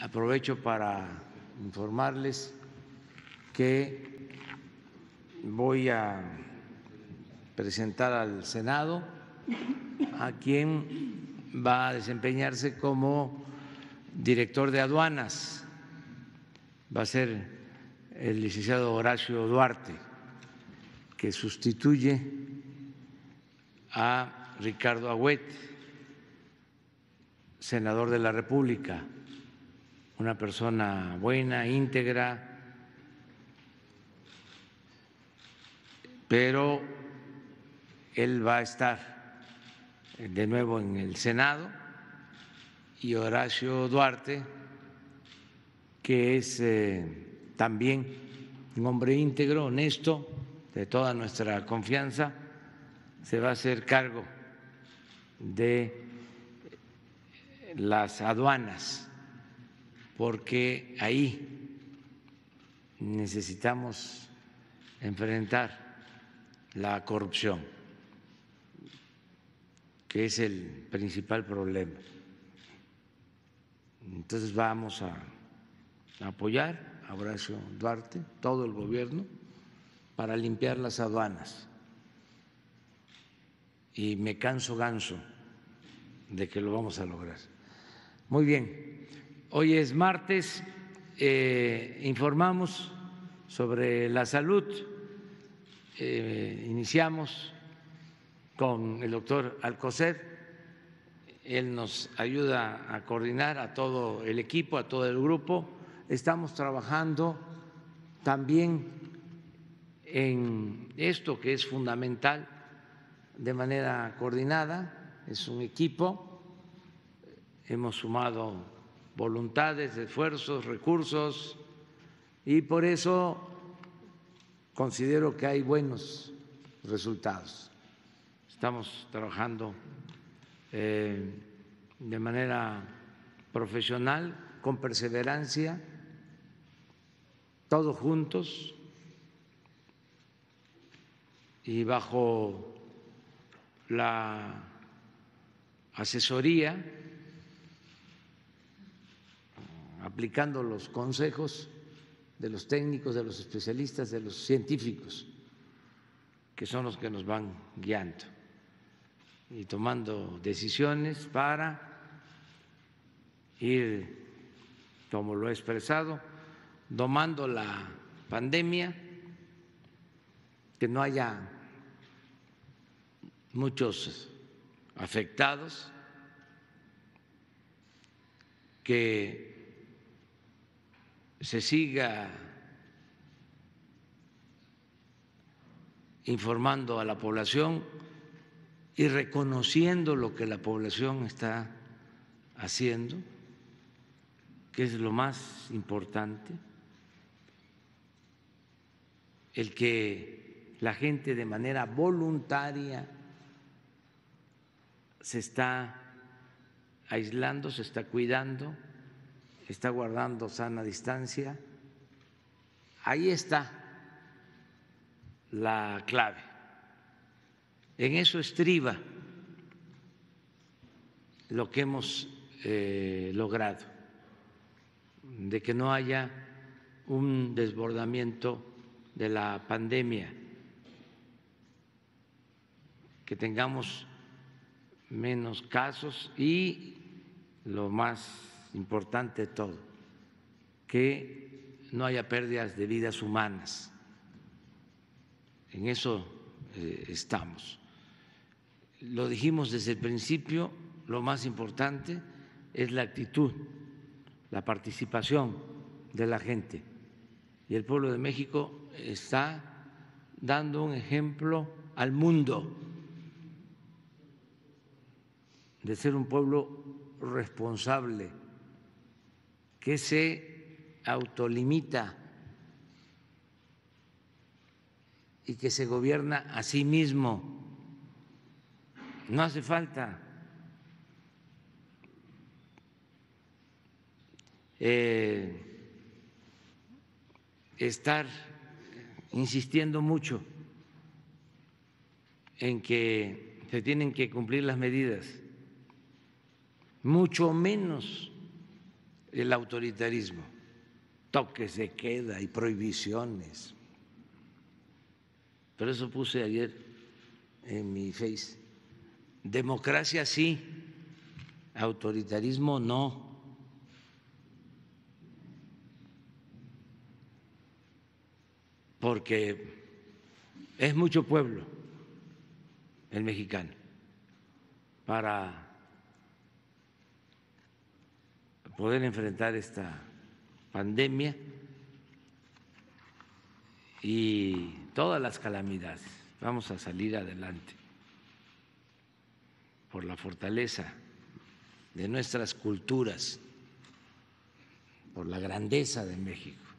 aprovecho para informarles que voy a presentar al Senado a quien va a desempeñarse como director de aduanas. Va a ser el licenciado Horacio Duarte, que sustituye a Ricardo Agüet, senador de la República, una persona buena, íntegra, pero él va a estar de nuevo en el Senado y Horacio Duarte, que es eh, también un hombre íntegro, honesto, de toda nuestra confianza, se va a hacer cargo de las aduanas, porque ahí necesitamos enfrentar la corrupción, que es el principal problema. Entonces vamos a apoyar a Horacio Duarte, todo el gobierno, para limpiar las aduanas. Y me canso ganso de que lo vamos a lograr. Muy bien, hoy es martes, eh, informamos sobre la salud eh, iniciamos con el doctor Alcocer. Él nos ayuda a coordinar a todo el equipo, a todo el grupo. Estamos trabajando también en esto que es fundamental de manera coordinada. Es un equipo. Hemos sumado voluntades, esfuerzos, recursos y por eso considero que hay buenos resultados. Estamos trabajando eh, de manera profesional, con perseverancia, todos juntos y bajo la asesoría, aplicando los consejos de los técnicos, de los especialistas, de los científicos, que son los que nos van guiando y tomando decisiones para ir, como lo he expresado, domando la pandemia, que no haya muchos afectados, que se siga informando a la población y reconociendo lo que la población está haciendo, que es lo más importante, el que la gente de manera voluntaria se está aislando, se está cuidando está guardando sana distancia. Ahí está la clave. En eso estriba lo que hemos eh, logrado, de que no haya un desbordamiento de la pandemia, que tengamos menos casos y lo más importante todo, que no haya pérdidas de vidas humanas. En eso eh, estamos. Lo dijimos desde el principio, lo más importante es la actitud, la participación de la gente. Y el pueblo de México está dando un ejemplo al mundo de ser un pueblo responsable, que se autolimita y que se gobierna a sí mismo. No hace falta eh, estar insistiendo mucho en que se tienen que cumplir las medidas, mucho menos el autoritarismo, toques de queda y prohibiciones. Por eso puse ayer en mi face, democracia sí, autoritarismo no. Porque es mucho pueblo el mexicano para poder enfrentar esta pandemia y todas las calamidades. Vamos a salir adelante por la fortaleza de nuestras culturas, por la grandeza de México.